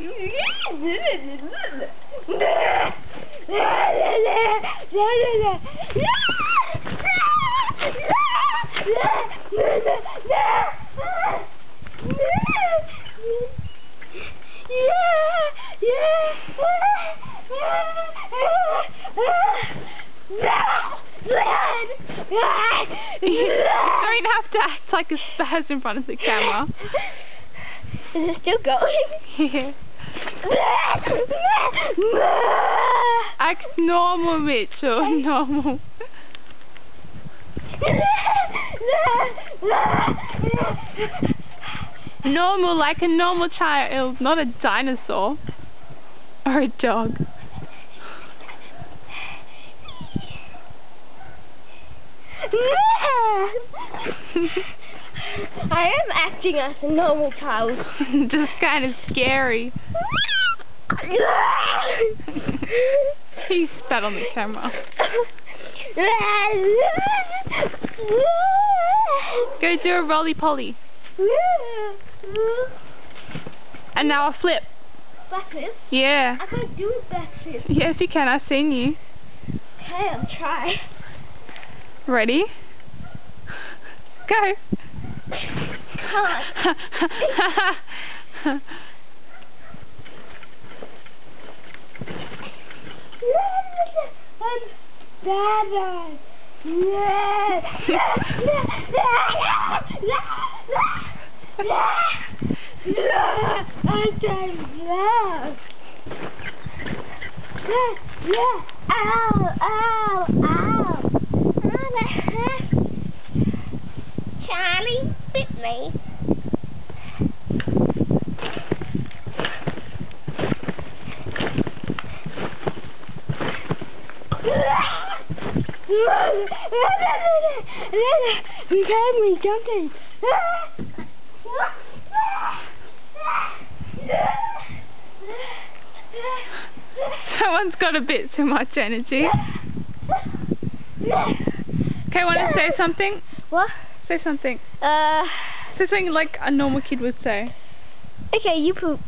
you don't have to act like a spaz in front of the camera. Is it still going? Yeah. Act normal, Mitchell. Oh, normal. Normal, like a normal child, not a dinosaur. Or a dog. I am acting as a normal child. Just kind of scary. he spat on the camera. Go do a roly poly. And now a flip. Backflip? Yeah. I can't do a backflip. Yes, you can. I've seen you. Okay, I'll try. Ready? Go. Can't. Dada. I can laugh. Yeah, ow, ow, ow. Charlie bit me. You got me jumping. Someone's got a bit too much energy. Okay, want to say something? What? Say something. Uh, Say something like a normal kid would say. okay, you poop.